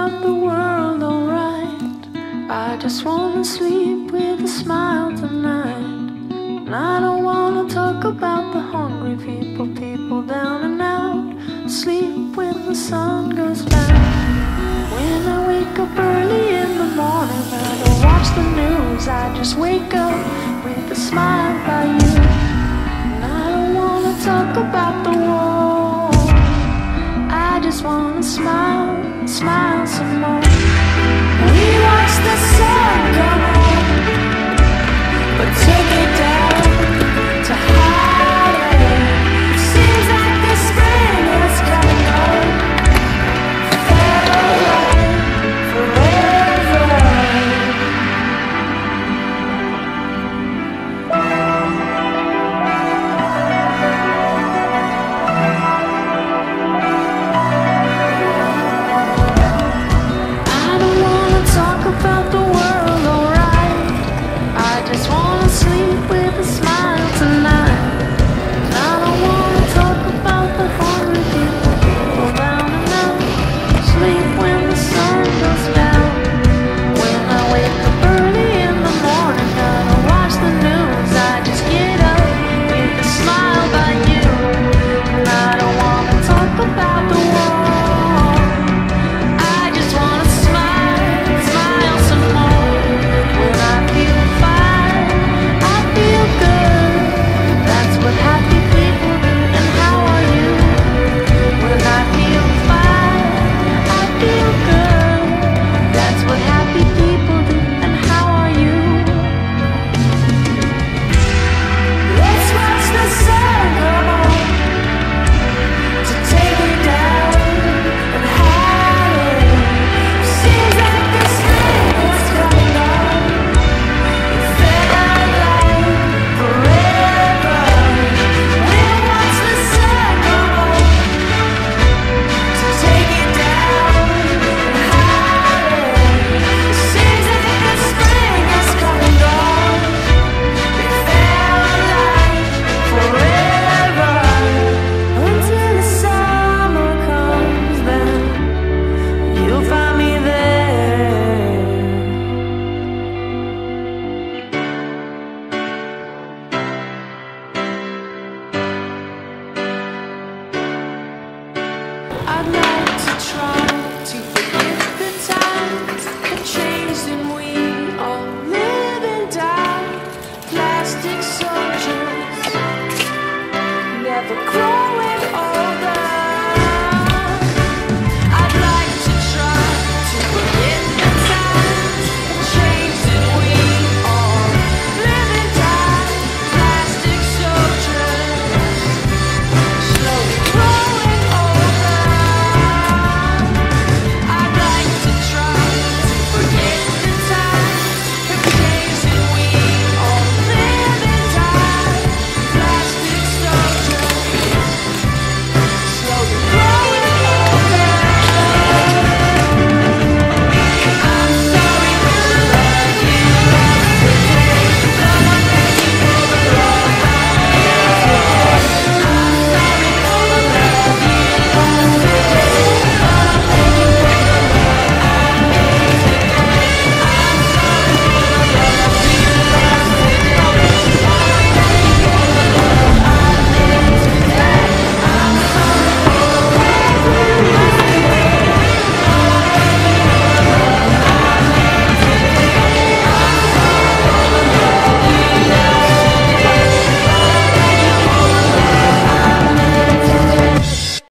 About the world, alright. I just wanna sleep with a smile tonight. And I don't wanna talk about the hungry people, people down and out. Sleep when the sun goes down. When I wake up early in the morning, I don't watch the news. I just wake up with a smile by you. And I don't wanna talk about just wanna smile, smile some more. We watch the sun come on, but. never cry.